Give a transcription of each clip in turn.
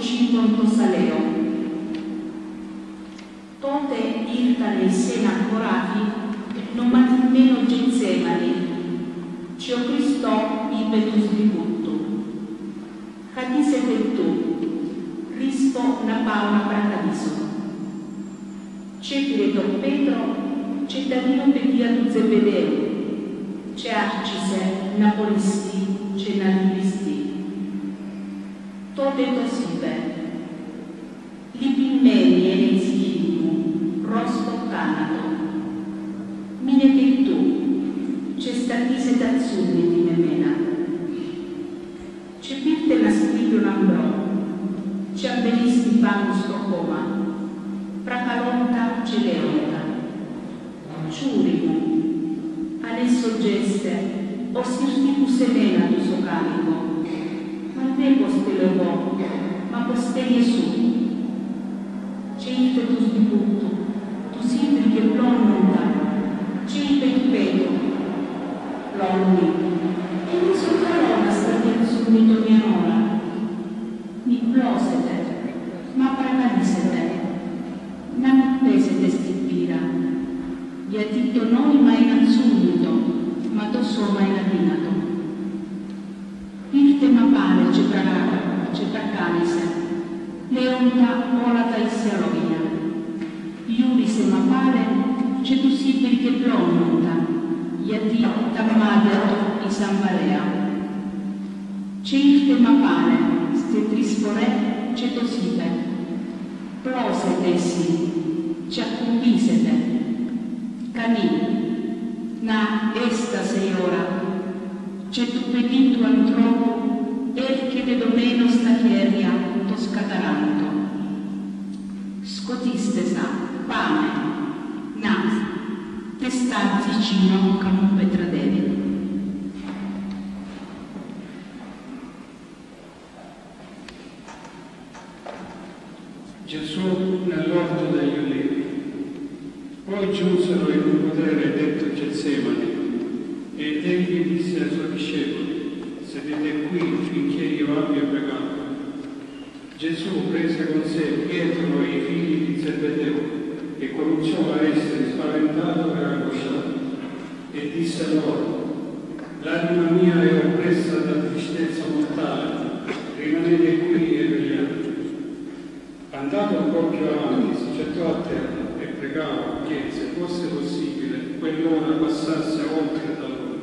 cinton to saleo. Tote irtane sena corati, non meno getsemani, cio Cristo impetus dibutto. Cadise tu, Cristo na paura paradiso. Cepire Don Pedro, cittadino pedia tu Zebedeo, c'è arcise napolisti, c'è nalivisti. Tote tosive, lipimmeni e nezichimu, rosto canato. Mine che tu, c'è statise tazzulli di memena. C'è pirte la scrivio l'ambrò, c'è abbelisti panus coma, pracalonta c'è leonta. Ciurimu, adesso geste, o sirtipu semena ma paralisete, non pesete stipira, vi attitto noi ma in azzurrito, ma to so ma in adinato. Il tema pare c'è tragata, c'è traccanise, leonta ola taissia rovina. Iurise ma pare c'è tu sibri che blonda, iati tammader i sambalea. C'è il tema pare, ste trispore c'è to sibe. Plosete essi, ci accumbisete, Camin, na esta sei ora, c'è tu pedito antropo, el che de domeno sta chieria, to scataranto. Scotiste sa, pane, nas, testazzi cino, Gesù nell'orto degli ulivi. Poi giunsero in un potere detto Getsemani ed egli disse ai suoi discepoli, sedete qui finché io abbia pregato. Gesù prese con sé Pietro e i figli di Zebedeo e cominciò a essere spaventato e angosciato e disse loro, l'anima mia è oppressa da tristezza mortale, rimanete qui e vegliate. Andato po' più avanti, si gettò a terra e pregava che, se fosse possibile, quell'ora passasse oltre da lui.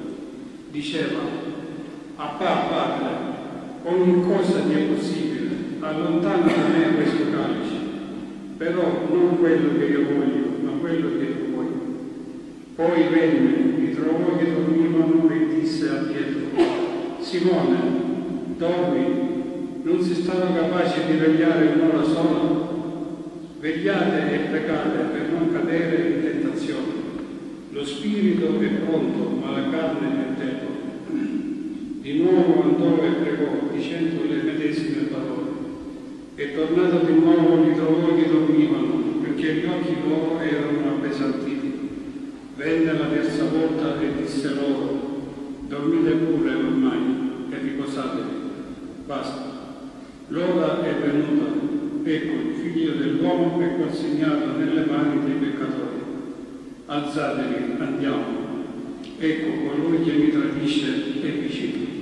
Diceva, Appà, Padre, ogni cosa ti è possibile, allontana da me questo calice, però non quello che io voglio, ma quello che tu vuoi. Poi venne, mi trovò che dormivano e disse a Pietro, Simone, dormi, non si stanno capaci di vegliare un'ora sola? Vegliate e pregate per non cadere in tentazione. Lo spirito è pronto, ma la carne è debole. Di nuovo andò e pregò, dicendo le medesime parole. E tornato di nuovo li trovò che dormivano, perché gli occhi loro erano appesantiti. Venne la terza volta e disse loro, dormite pure ormai e riposatevi. Basta. L'ora è venuta, ecco il figlio dell'uomo è consegnato nelle mani dei peccatori. Alzatevi, andiamo. Ecco colui che mi tradisce è vicino.